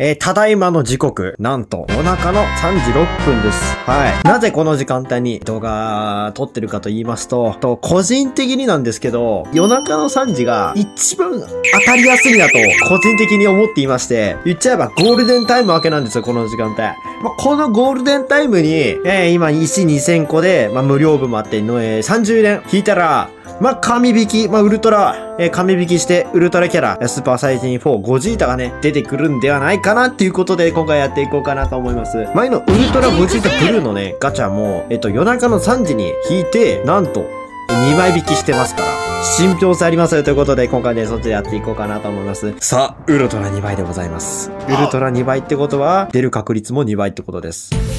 えー、ただいまの時刻、なんと、夜中の3時6分です。はい。なぜこの時間帯に動画撮ってるかと言いますと、と、個人的になんですけど、夜中の3時が一番当たりやすいなと、個人的に思っていまして、言っちゃえばゴールデンタイム明けなんですよ、この時間帯。まあ、このゴールデンタイムに、えー、今石2000個で、まあ、無料分もあっての、えー、30連引いたら、まあ、神引き、まあ、ウルトラ、えー、神引きして、ウルトラキャラ、スーパーサイジン4、ゴジータがね、出てくるんではないかなっていうことで、今回やっていこうかなと思います。前のウルトラゴジータブルーのね、ガチャも、えっと、夜中の3時に引いて、なんと、2枚引きしてますから、信憑性ありますよということで、今回ね、そっちでやっていこうかなと思います。さあ、ウルトラ2倍でございます。ウルトラ2倍ってことは、出る確率も2倍ってことです。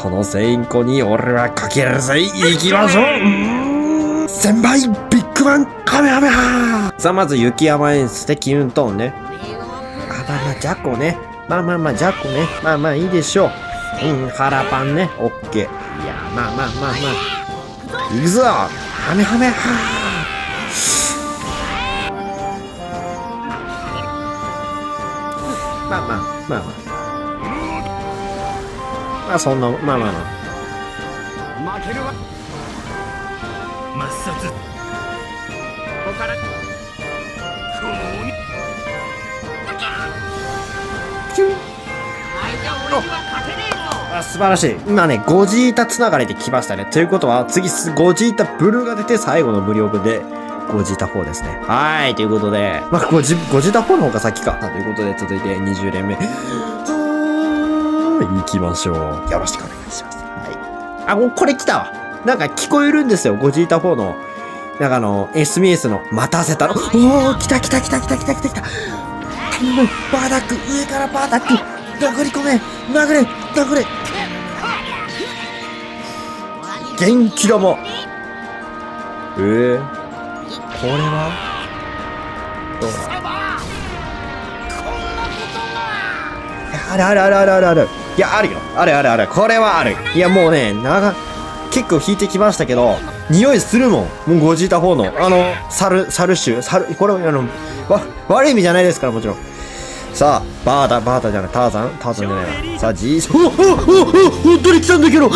このセインコに俺はかけるぜ行きましょううーん千倍ビッグバンカメハメハさあ、まず雪山エンスでキュントーンね。あ、まあまあ、ジャコね。まあまあまあ、ジャコね。まあまあいいでしょう。うん、腹パンね。オッケー。いや、まあまあまあまあ。行くぞハメハメハまあまあ、まあまあ。まあそんな、まあまあまあ。負けるわ抹殺ここからこうにあ素晴らしい。今ね、ゴジータつながりで来ましたね。ということは、次す、ゴジータブルーが出て最後の無料分で、ゴジータ4ですね。はーい、ということで、まあ、ゴジ、ゴジータ4の方が先か。ということで、続いて20連目。行きましょう。よろしくお願いします。はい。あ、もうこれ来たわ。なんか聞こえるんですよ、ゴジータ4の。なんかあの、SMS の、待たせたの。おー、来た来た来た来た来た来た来た。頼む、バーダック、上からバーダック。殴り込め、殴れ、殴れ。元気だもん。えー、これは？どうだ？あるあるあるあるあるある。いや、あるよ。あるあるある。これはある。いや、もうね、長、結構引いてきましたけど、匂いするもん。もうゴジータ4の。あの、猿、猿種、猿、これ、あの、わ、悪い意味じゃないですから、もちろん。さあ、バーダ、バーダじゃない、ターザン？ターザンじゃないわ。さあ、ジー、おおおお本当に来たんだけど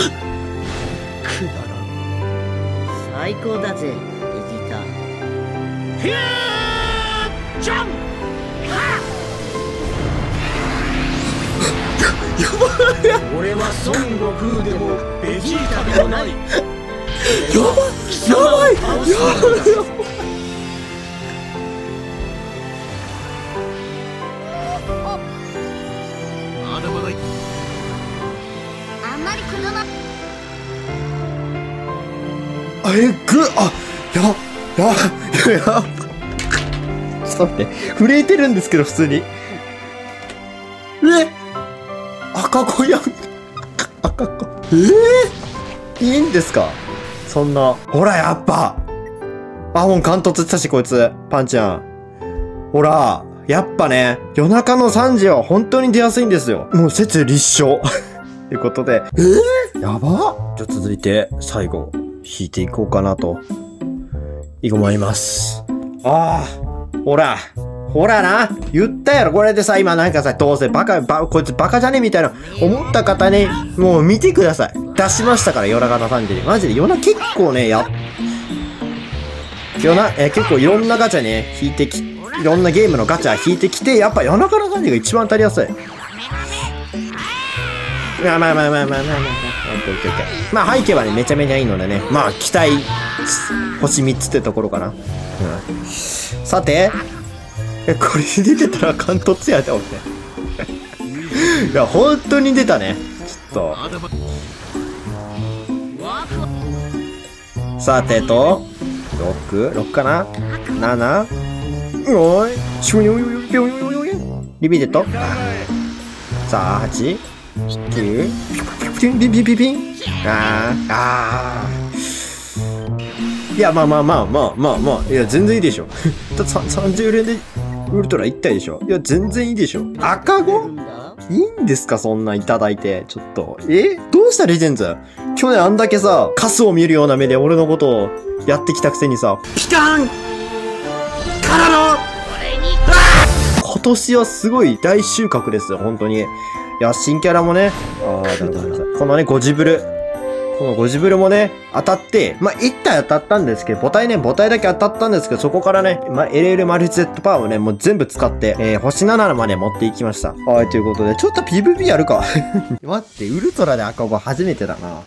最高だぜベジータヒュージャン俺は孫悟空でもベジータでもないやば。いやば。いやば。いまだまだあんまり車あえぐあややややちょっと待って震えてるんですけど普通に赤子やん。赤子。えー、いいんですか？そんな。ほらやっぱ。あもう貫突したしこいつ。パンちゃん。ほらやっぱね夜中の3時は本当に出やすいんですよ。もう説立証ということで。えー、やば？じゃあ続いて最後引いていこうかなと、思います。ああ、ほら、ほらな、言ったやろ、これでさ、今なんかさ、どうせバカ、バこいつバカじゃねみたいな、思った方に、もう見てください。出しましたから、夜中の3時に。マジで、夜中結構ね、や、夜な、えー結構いろんなガチャね、引いてき、いろんなゲームのガチャ引いてきて、やっぱ夜中の3時が一番当たりやすい。いや、まあまあまあまあまあまあまあ。オッケーオッケーオッケーまあ背景はね、めちゃめちゃいいのでね。まあ期待、星3つってところかな。うん。さて、え、これ出てたら貫突やで、俺。いや、本当に出たね。ちょっと。さてと、6、6かな ?7? おい、シュニョヨヨヨヨヨヨヨリビデットさあ、8、9、ピンピンピンピンピン。あー、あー。いや、まあまあまあまあまあまあ。いや、全然いいでしょ。だってさ30連でウルトラ1体でしょ？いや、全然いいでしょ。赤子？いいんですか？そんないただいて。ちょっと。え？どうした？レジェンズ去年あんだけさ、カスを見るような目で俺のことをやってきたくせにさ、ピカーンからの今年はすごい大収穫ですよ、本当に。いや、新キャラもね、あー、ごめんなさい。このね、ゴジブル。このゴジブルもね、当たって、まあ、1体当たったんですけど、母体ね、母体だけ当たったんですけど、そこからね、まあ、LL マルチ Z パワーをね、もう全部使って、えー、星7まで持っていきました。はい、ということで、ちょっと PVP やるか。待って、ウルトラで赤子初めてだな。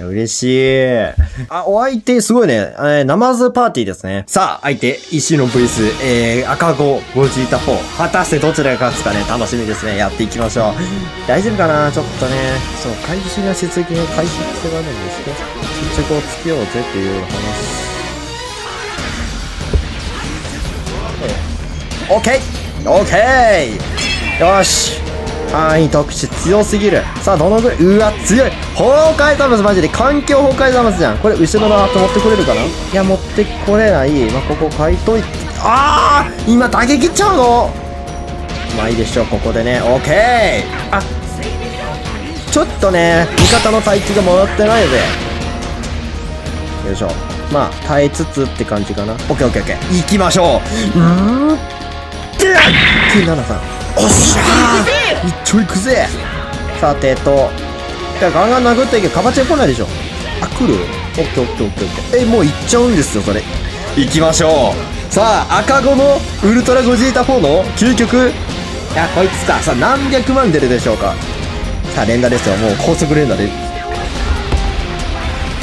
嬉しい。あ、お相手、すごいね。えー、ナマズパーティーですね。さあ、相手、石の VS、えー、赤子、ゴジータ4。果たしてどちらが勝つかね、楽しみですね。やっていきましょう。大丈夫かな？ちょっとね、そう、回収がしすぎの回収癖があるんですけど、決着をつけようぜっていう話。オッケーオッケーよし範囲特殊強すぎる。さあどのぐらい？うわ強い。崩壊ザマスマジで。環境崩壊ザマスじゃん。これ後ろのアート持ってこれるかな？いや持ってこれない。まあここ書いといて。ああ今打撃っちゃうのまあいいでしょう。ここでね。オッケー。あちょっとね味方の待機が戻ってないのでよいしょ。まあ耐えつつって感じかな。オッケーオッケーオッケー。行きましょう。うーん。で973おっしゃー。一丁いくぜ。さてと。ガンガン殴っていけどカバチェ来ないでしょ。あ来る？オッケーオッケーオッケーオッケー。えもう行っちゃうんですよそれ。行きましょう。さあ赤子のウルトラゴジータ4の究極。いやこいつか。さあ何百万出るでしょうか。さあ連打ですよ。もう高速連打で。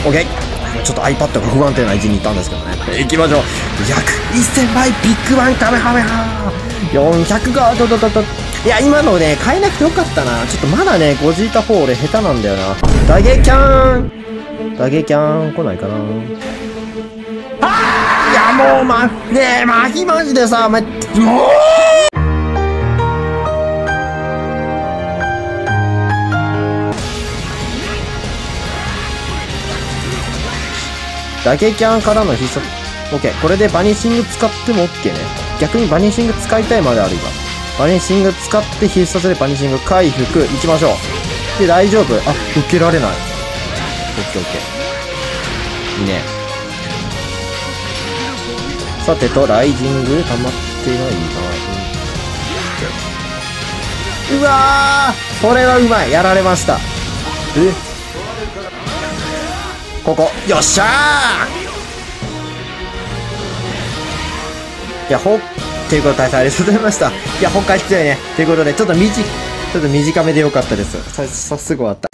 オッケーちょっと iPad が不安定な位置にいたんですけどね。行きましょう。約1000倍ビッグバンカメハメハ。400がどどどど。いや今のね変えなくてよかったな。ちょっとまだねゴジータ4俺下手なんだよな。ダゲキャーン。ダゲキャーン来ないかな。あーいやもうまねえマヒマジでさお前もうダゲキャンからの必殺。OK これでバニシング使っても OK ね。逆にバニシング使いたいまである今。バニシング使って必殺でバニシング回復いきましょう。で大丈夫。あ受けられない。OKOK いいね。さてとライジング溜まってないなうわー。これはうまい。やられました。え？ここ。よっしゃー。いやほっていうことで大変ありがとうございました。いや他必要ね。ということでちょっと短いちょっと短めでよかったです。ささすぐ終わった